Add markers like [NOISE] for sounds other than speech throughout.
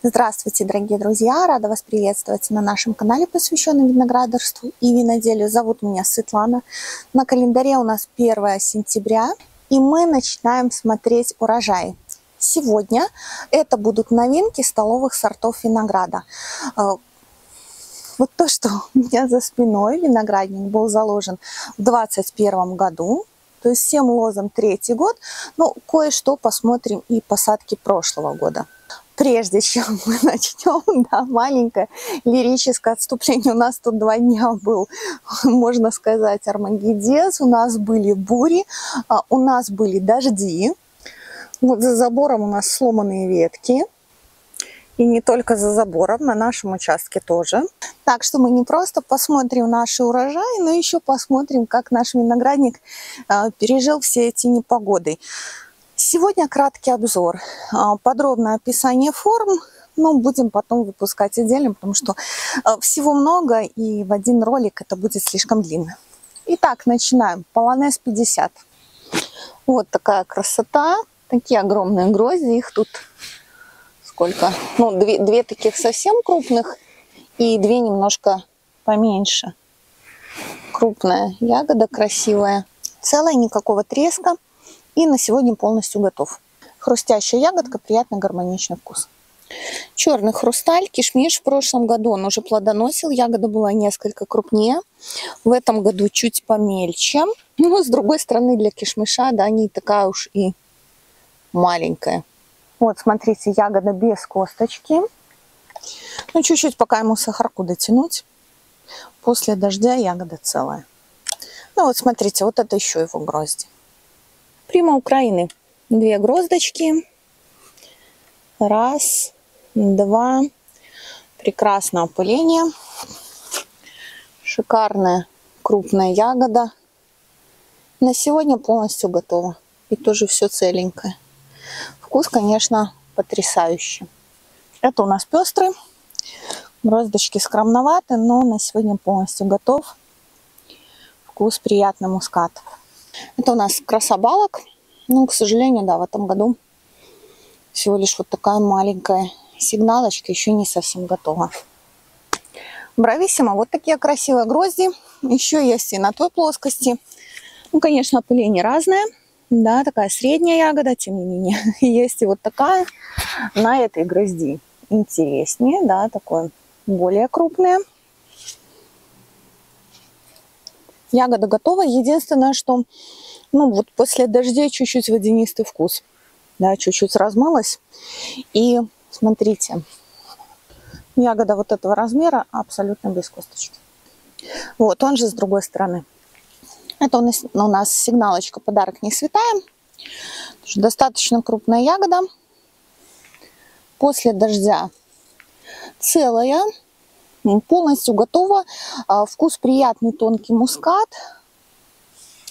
Здравствуйте, дорогие друзья! Рада вас приветствовать на нашем канале, посвященном виноградарству и виноделию. Зовут меня Светлана. На календаре у нас 1 сентября, и мы начинаем смотреть урожай. Сегодня это будут новинки столовых сортов винограда. А, вот то, что у меня за спиной, виноградник был заложен в 2021 году, то есть всем лозам третий год, но кое-что посмотрим и посадки прошлого года прежде чем мы [LAUGHS] начнем, да, маленькое лирическое отступление. У нас тут два дня был, [LAUGHS] можно сказать, Армагеддес, у нас были бури, а, у нас были дожди. Вот за забором у нас сломанные ветки. И не только за забором, на нашем участке тоже. Так что мы не просто посмотрим наши урожаи, но еще посмотрим, как наш виноградник а, пережил все эти непогоды. Сегодня краткий обзор, а, подробное описание форм, но будем потом выпускать отдельно, потому что а, всего много, и в один ролик это будет слишком длинно. Итак, начинаем. Полонез 50. Вот такая красота, такие огромные грозди, их тут сколько? Ну, две, две таких совсем крупных и две немножко поменьше. Крупная ягода, красивая. Целая, никакого треска. И на сегодня полностью готов. Хрустящая ягодка, приятный гармоничный вкус. Черный хрусталь, кишмиш в прошлом году он уже плодоносил, ягода была несколько крупнее. В этом году чуть помельче. Но с другой стороны для кишмиша, да, не такая уж и маленькая. Вот, смотрите, ягода без косточки. Ну, чуть-чуть пока ему сахарку дотянуть. После дождя ягода целая. Ну, вот смотрите, вот это еще его грозди. Прима Украины. Две гроздочки. Раз, два. Прекрасное опыление. Шикарная крупная ягода. На сегодня полностью готова. И тоже все целенькое. Вкус, конечно, потрясающий. Это у нас пестрый. Гроздочки скромноваты, но на сегодня полностью готов. Вкус приятный мускат. Это у нас красобалок. Ну, к сожалению, да, в этом году всего лишь вот такая маленькая сигналочка, еще не совсем готова. Брависсимо, вот такие красивые грозди. Еще есть и на той плоскости. Ну, конечно, опыление разное. Да, такая средняя ягода, тем не менее. [LAUGHS] Есть и вот такая на этой грозди. Интереснее, да, такое более крупная. Ягода готова. Единственное, что ну, вот после дождей чуть-чуть водянистый вкус. Да, чуть-чуть размылась. И смотрите, ягода вот этого размера абсолютно без косточки. Вот, он же с другой стороны. Это у нас, у нас сигналочка «Подарок не святая». Достаточно крупная ягода. После дождя целая полностью готова. А, вкус приятный, тонкий мускат.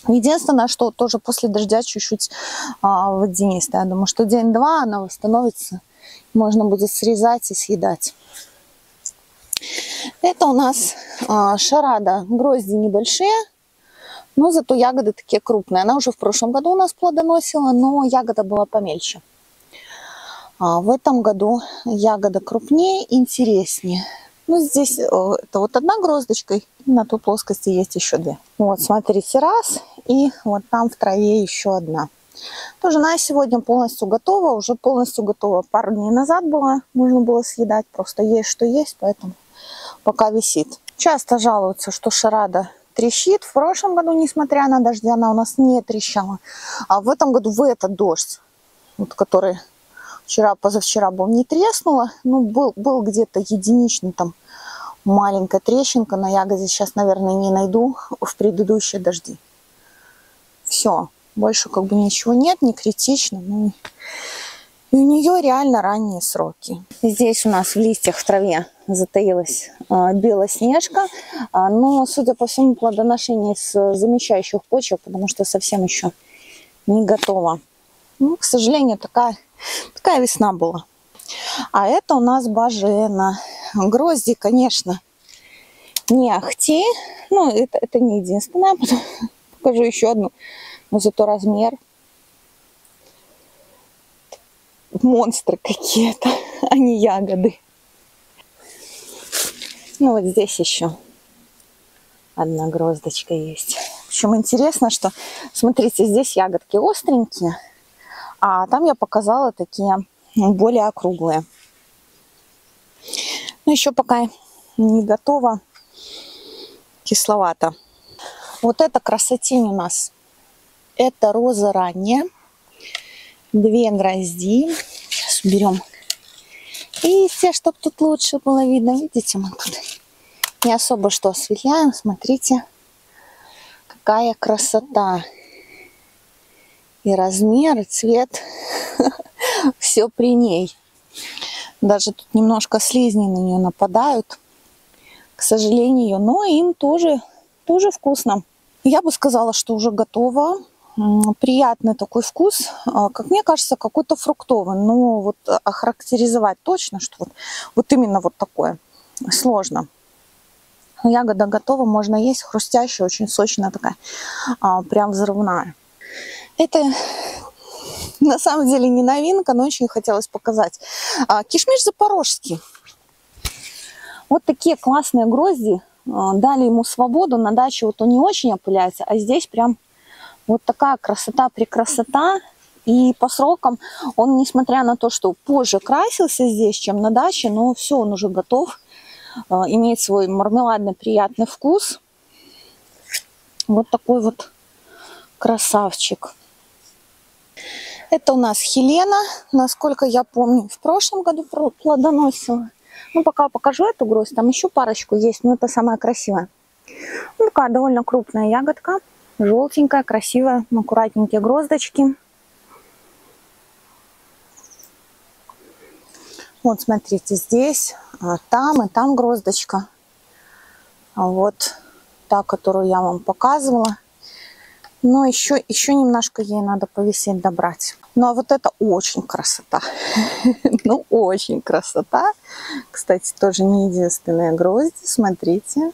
Единственное, что тоже после дождя чуть-чуть а, водянистая. Я думаю, что день-два она восстановится. Можно будет срезать и съедать. Это у нас а, шарада. Грозди небольшие, но зато ягоды такие крупные. Она уже в прошлом году у нас плодоносила, но ягода была помельче. А в этом году ягода крупнее, интереснее. Ну, здесь э, это вот одна гроздочка, и на той плоскости есть еще две. Вот, смотрите, раз, и вот там в траве еще одна. Тоже она сегодня полностью готова, уже полностью готова. Пару дней назад была, нужно было съедать, просто есть что есть, поэтому пока висит. Часто жалуются, что шарада трещит. В прошлом году, несмотря на дожди, она у нас не трещала. А в этом году в этот дождь, вот, который вчера, позавчера был, не треснула. Ну, был, был где-то единичный там маленькая трещинка на ягоде. Сейчас, наверное, не найду в предыдущие дожди. Все. Больше как бы ничего нет, не критично. Ну, и у нее реально ранние сроки. Здесь у нас в листьях в траве затаилась а, белоснежка. А, но, судя по всему, плодоношение с замещающих почек, потому что совсем еще не готова. Ну, к сожалению, такая Такая весна была. А это у нас бажена. Грозди, конечно, не ахти. Ну, это, это не единственное. [LAUGHS] Потом покажу еще одну. Но зато размер. Монстры какие-то. [LAUGHS] а не ягоды. Ну вот здесь еще одна гроздочка есть. В общем, интересно, что, смотрите, здесь ягодки остренькие, а там я показала такие более округлые. Но еще пока не готово, кисловато. Вот эта красотень у нас, это роза ранняя, две грозди. Сейчас уберем и все, чтобы тут лучше было видно. Видите, мы тут не особо что осветляем. Смотрите, какая красота. И размер, и цвет. [LAUGHS] Все при ней. Даже тут немножко слизни на нее нападают. К сожалению, но им тоже, тоже вкусно. Я бы сказала, что уже готово приятный такой вкус, а, как мне кажется, какой-то фруктовый. Но вот охарактеризовать точно, что вот, вот именно вот такое, сложно. Ягода готова, можно есть, хрустящая, очень сочная такая, а, прям взрывная. Это на самом деле не новинка, но очень хотелось показать. А, кишмиш запорожский. Вот такие классные грозди. Дали ему свободу. На даче вот он не очень опыляется, а здесь прям вот такая красота прекрасота. И по срокам он, несмотря на то, что позже красился здесь, чем на даче, но все, он уже готов. Э, имеет свой мармеладный приятный вкус. Вот такой вот красавчик. Это у нас Хелена, насколько я помню, в прошлом году плодоносила. Ну, пока покажу эту гроздь, там еще парочку есть, но это самая красивая. Ну, такая довольно крупная ягодка желтенькая, красивая, аккуратненькие гроздочки. Вот, смотрите, здесь, а, там и там гроздочка. А вот та, которую я вам показывала. Но еще, еще немножко ей надо повисеть, добрать. Ну, а вот это очень красота. [LAUGHS] ну, очень красота. Кстати, тоже не единственная грозди. Смотрите.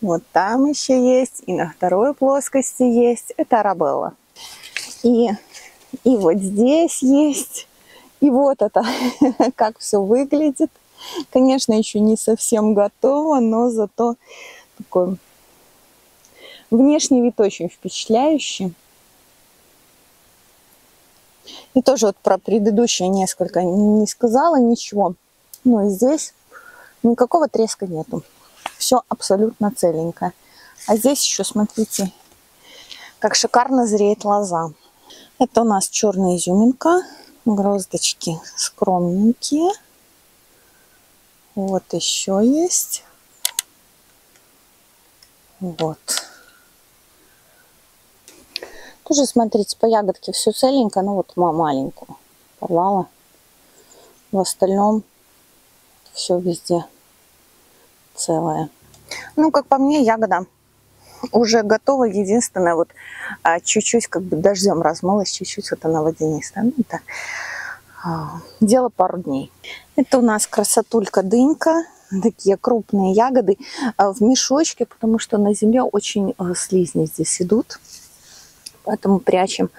Вот там еще есть, и на второй плоскости есть. Это арабелла. И, и вот здесь есть. И вот это, [LAUGHS] как все выглядит. Конечно, еще не совсем готово, но зато такой внешний вид очень впечатляющий. И тоже вот про предыдущее несколько не сказала ничего. Но здесь никакого треска нету все абсолютно целенькое. А здесь еще, смотрите, как шикарно зреет лоза. Это у нас черная изюминка. Гроздочки скромненькие. Вот еще есть. Вот. Тоже, смотрите, по ягодке все целенько, ну вот маленькую порвала. В остальном все везде целая. Ну, как по мне, ягода уже готова. Единственное, вот а, чуть-чуть как бы дождем размылась, чуть-чуть вот она водянистая. Ну, это а, дело пару дней. Это у нас красотулька дынька. Такие крупные ягоды а, в мешочке, потому что на земле очень слизни здесь идут. Поэтому прячем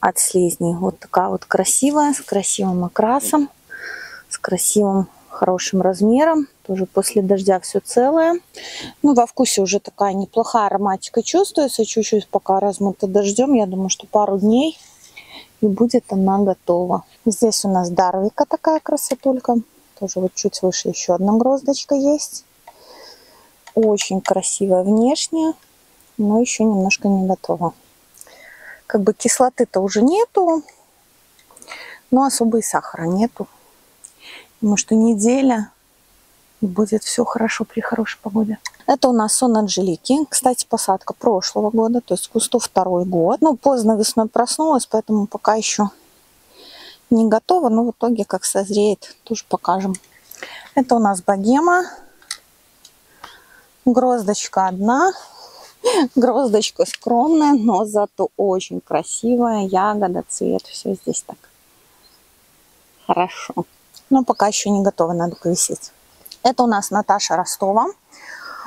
от слизней. Вот такая вот красивая, с красивым окрасом, с красивым хорошим размером. Тоже после дождя все целое. Ну, во вкусе уже такая неплохая ароматика чувствуется. Чуть-чуть пока размыто дождем. Я думаю, что пару дней и будет она готова. Здесь у нас дарвика такая красотулька. Тоже вот чуть выше еще одна гроздочка есть. Очень красивая внешне, но еще немножко не готова. Как бы кислоты-то уже нету, но особо и сахара нету. Потому что неделя и будет все хорошо при хорошей погоде. Это у нас сон Анжелики. Кстати, посадка прошлого года, то есть кусту второй год. Ну, поздно весной проснулась, поэтому пока еще не готова. Но в итоге, как созреет, тоже покажем. Это у нас богема. Гроздочка одна. Гроздочка скромная, но зато очень красивая. Ягода, цвет, все здесь так хорошо. Но пока еще не готова, надо повисеть. Это у нас Наташа Ростова.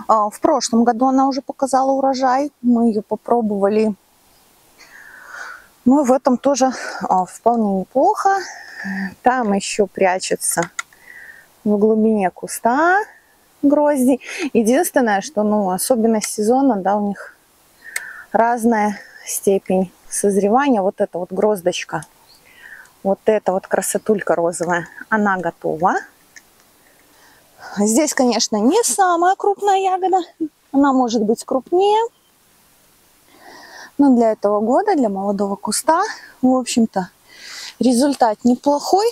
А, в прошлом году она уже показала урожай. Мы ее попробовали. Ну, в этом тоже а, вполне неплохо. Там еще прячется в глубине куста грозди. Единственное, что ну, особенность сезона, да, у них разная степень созревания. Вот эта вот гроздочка, вот эта вот красотулька розовая, она готова. Здесь, конечно, не самая крупная ягода. Она может быть крупнее. Но для этого года, для молодого куста, в общем-то, результат неплохой.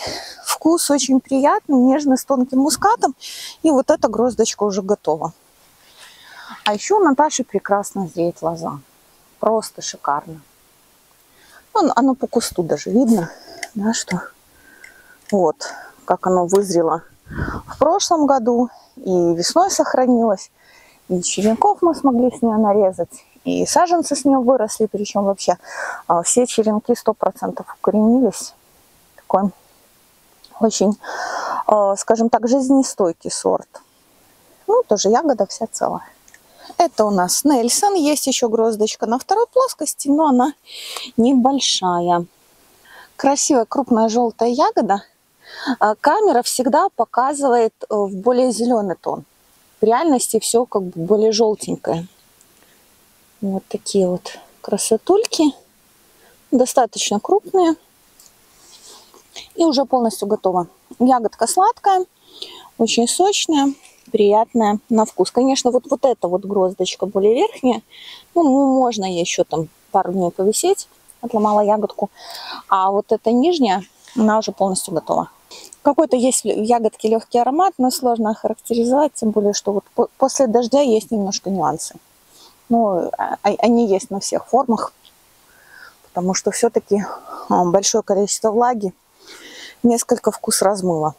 Вкус очень приятный, нежный, с тонким мускатом. И вот эта гроздочка уже готова. А еще у Наташи прекрасно зреет лоза. Просто шикарно. Ну, оно по кусту даже видно, да, что вот как оно вызрело в прошлом году. И весной сохранилось. И черенков мы смогли с нее нарезать. И саженцы с нее выросли. Причем вообще а, все черенки 100% укоренились. Такой очень, а, скажем так, жизнестойкий сорт. Ну, тоже ягода вся целая. Это у нас Нельсон. Есть еще гроздочка на второй плоскости, но она небольшая. Красивая крупная желтая ягода. А, камера всегда показывает э, в более зеленый тон. В реальности все как бы более желтенькое. Вот такие вот красотульки. Достаточно крупные. И уже полностью готова. Ягодка сладкая, очень сочная приятная на вкус. Конечно, вот, вот эта вот гроздочка более верхняя, ну, можно еще там пару дней повисеть, отломала ягодку. А вот эта нижняя, она уже полностью готова. Какой-то есть в ягодке легкий аромат, но сложно охарактеризовать, тем более, что вот после дождя есть немножко нюансы. Ну, а, а, они есть на всех формах, потому что все-таки а, большое количество влаги несколько вкус размыло.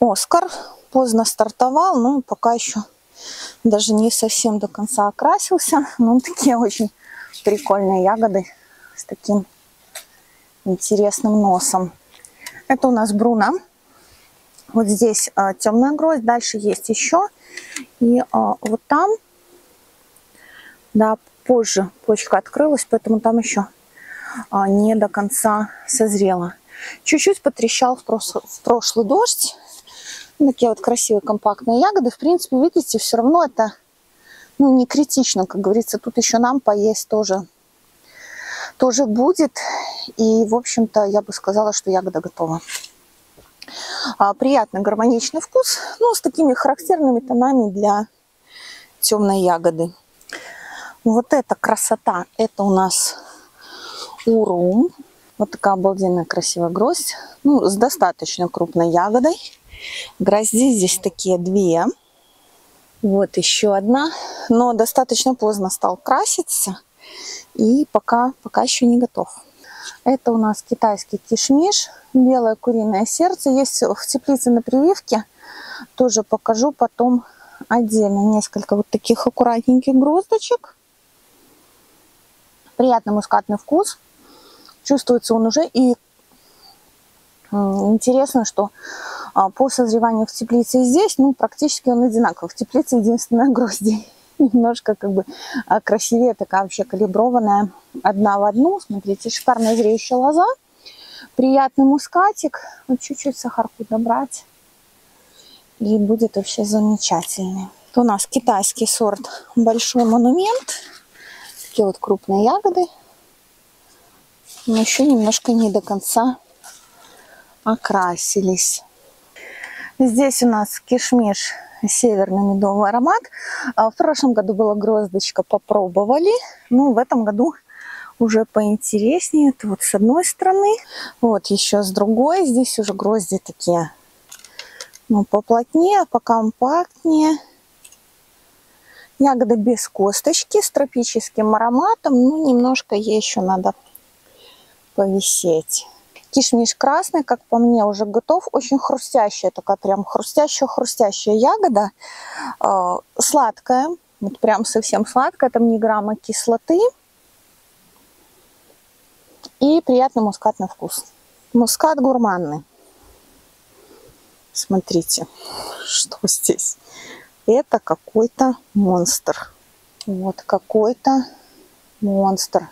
Оскар поздно стартовал, но пока еще даже не совсем до конца окрасился. [LAUGHS] Ну, такие очень прикольные ягоды с таким интересным носом. Это у нас Бруно. Вот здесь а, темная гроздь, дальше есть еще. И а, вот там, да, позже почка открылась, поэтому там еще а, не до конца созрела. Чуть-чуть потрещал в, прос в прошлый дождь. Такие вот красивые компактные ягоды. В принципе, видите, все равно это ну, не критично, как говорится. Тут еще нам поесть тоже, тоже будет. И, в общем-то, я бы сказала, что ягода готова. А, приятный гармоничный вкус, ну, с такими характерными тонами для темной ягоды. Вот эта красота, это у нас урум. Вот такая обалденная красивая гроздь. Ну, с достаточно крупной ягодой. Грозди здесь такие две. Вот еще одна. Но достаточно поздно стал краситься. И пока, пока еще не готов. Это у нас китайский кишмиш. Белое куриное сердце. Есть в теплице на прививке. Тоже покажу потом отдельно. Несколько вот таких аккуратненьких гроздочек. Приятный мускатный вкус. Чувствуется он уже. И интересно, что а, по созреванию в теплице и здесь, ну, практически он одинаковый. В теплице единственная [LAUGHS] грозди немножко как бы а, красивее, такая вообще калиброванная одна в одну. Смотрите, шикарная зреющая лоза, приятный мускатик. Вот чуть-чуть сахарку добрать, и будет вообще замечательный. Это у нас китайский сорт Большой Монумент. Такие вот крупные ягоды. Но еще немножко не до конца окрасились. Здесь у нас кишмиш северный медовый аромат. А в прошлом году была гроздочка, попробовали. Ну, в этом году уже поинтереснее. Это вот с одной стороны, вот еще с другой. Здесь уже грозди такие, ну, поплотнее, покомпактнее. Ягода без косточки, с тропическим ароматом. Ну, немножко ей еще надо повисеть. Кишмиш красный, как по мне, уже готов. Очень хрустящая, такая прям хрустящая-хрустящая ягода. Э, сладкая, вот прям совсем сладкая, там ни грамма кислоты. И приятный мускатный вкус. Мускат гурманный. Смотрите, что здесь. Это какой-то монстр. Вот какой-то монстр.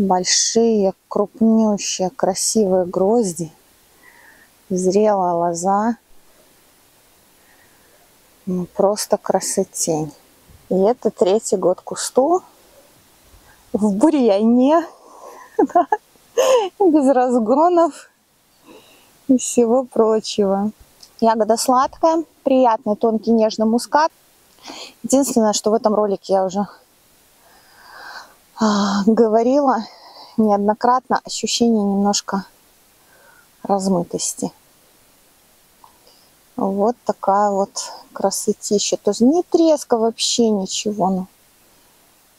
Большие, крупнющие, красивые грозди, зрелая лоза. Ну, просто красотень. И это третий год кусту в бурьяне, [LAUGHS] без разгонов и всего прочего. Ягода сладкая, приятный тонкий нежный мускат. Единственное, что в этом ролике я уже говорила неоднократно, ощущение немножко размытости. Вот такая вот красотища. То есть не треска вообще ничего.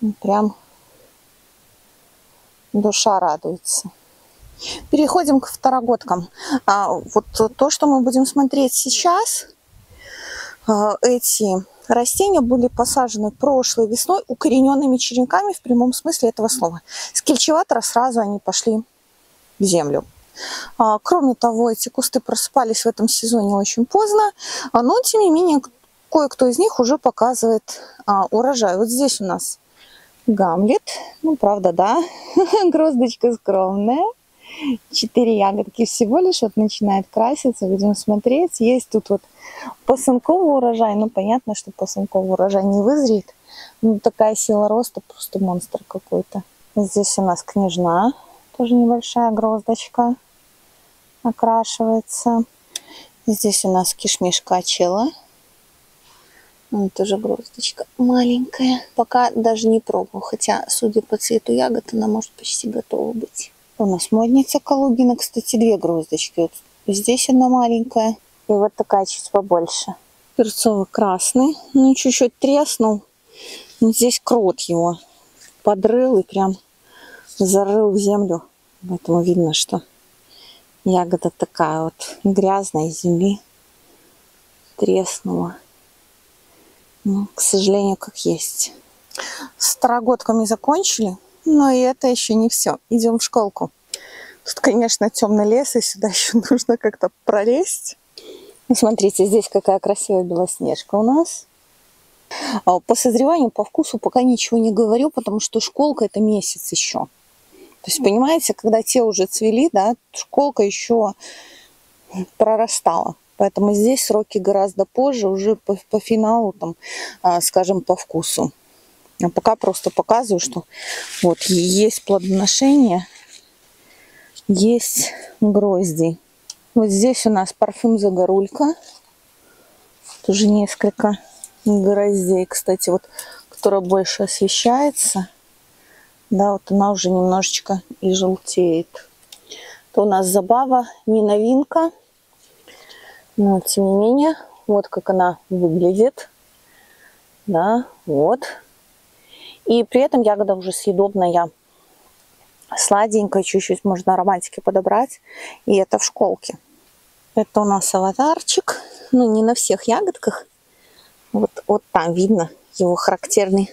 Ну, прям душа радуется. Переходим к второгодкам. А, вот то, что мы будем смотреть сейчас, а, эти растения были посажены прошлой весной укорененными черенками в прямом смысле этого слова. С кельчеватора сразу они пошли в землю. А, кроме того, эти кусты просыпались в этом сезоне очень поздно, а, но тем не менее кое-кто из них уже показывает а, урожай. Вот здесь у нас Гамлет, ну правда, да, [LAUGHS] гроздочка скромная, четыре ягодки всего лишь, вот начинает краситься, будем смотреть. Есть тут вот посынковый урожай, ну понятно, что посынковый урожай не вызреет, ну такая сила роста, просто монстр какой-то. Здесь у нас княжна, тоже небольшая гроздочка окрашивается. Здесь у нас кишмиш качела. Тоже гроздочка маленькая. Пока даже не пробую, хотя, судя по цвету ягод, она может почти готова быть. У нас модница Калугина, кстати, две гроздочки. Вот здесь одна маленькая, и вот такая чуть побольше. Перцовый красный, ну чуть-чуть треснул. Здесь крот его подрыл и прям зарыл в землю. Поэтому видно, что ягода такая вот грязная из земли. Треснула. Ну, к сожалению, как есть. С второгодками закончили, но и это еще не все. Идем в школку. Тут, конечно, темный лес, и сюда [LAUGHS] еще нужно как-то пролезть. И смотрите, здесь какая красивая белоснежка у нас. А по созреванию, по вкусу пока ничего не говорю, потому что школка это месяц еще. То есть, понимаете, когда те уже цвели, да, школка еще прорастала. Поэтому здесь сроки гораздо позже, уже по, по финалу, там, а, скажем, по вкусу. А пока просто показываю, что вот есть плодоношение, есть грозди. Вот здесь у нас парфюм Загорулька. Тоже несколько гроздей, кстати, вот, которая больше освещается. Да, вот она уже немножечко и желтеет. Это у нас забава, не новинка. Но тем не менее, вот как она выглядит. Да, вот. И при этом ягода уже съедобная. Сладенькая, чуть-чуть можно ароматики подобрать. И это в школке. Это у нас аватарчик. Ну, не на всех ягодках. Вот, вот там видно его характерный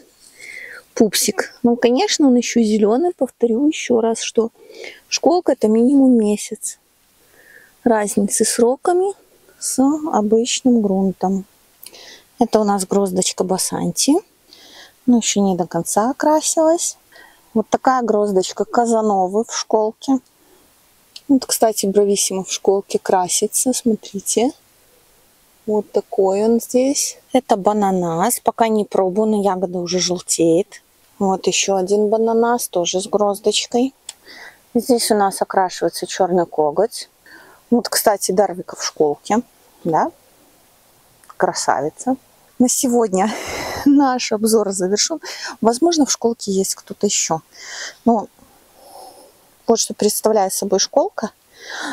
пупсик. Ну, конечно, он еще зеленый. Повторю еще раз, что школка это минимум месяц. Разницы сроками с обычным грунтом. Это у нас гроздочка басанти. Но еще не до конца окрасилась. Вот такая гроздочка Казановы в школке. Вот, кстати, брависсимо в школке красится. Смотрите. Вот такой он здесь. Это бананас. Пока не пробую, но ягода уже желтеет. Вот еще один бананас, тоже с гроздочкой. Здесь у нас окрашивается черный коготь. Вот, кстати, Дарвика в школке. Да? Красавица. На сегодня наш обзор завершен. Возможно, в школке есть кто-то еще. Ну, вот что представляет собой школка.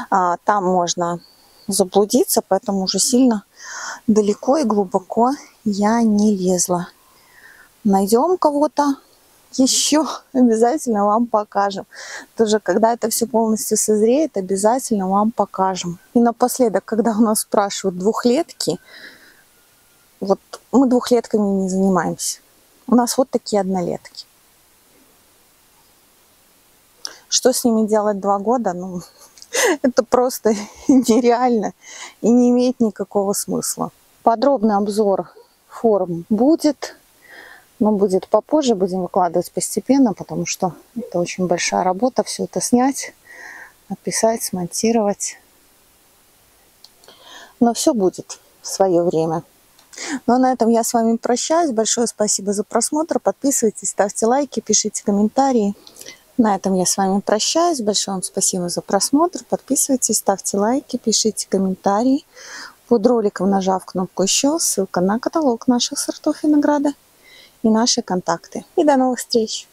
А, там можно заблудиться, поэтому уже сильно далеко и глубоко я не лезла. Найдем кого-то, еще обязательно вам покажем. Тоже, когда это все полностью созреет, обязательно вам покажем. И напоследок, когда у нас спрашивают двухлетки, вот мы двухлетками не занимаемся. У нас вот такие однолетки. Что с ними делать два года? Ну, [LAUGHS] это просто [LAUGHS] нереально и не имеет никакого смысла. Подробный обзор форм будет Но будет попозже, будем выкладывать постепенно, потому что это очень большая работа, все это снять, написать, смонтировать. Но все будет в свое время. Ну а на этом я с вами прощаюсь. Большое спасибо за просмотр. Подписывайтесь, ставьте лайки, пишите комментарии. На этом я с вами прощаюсь. Большое вам спасибо за просмотр. Подписывайтесь, ставьте лайки, пишите комментарии. Под роликом нажав кнопку «Еще», ссылка на каталог наших сортов винограда и наши контакты. И до новых встреч!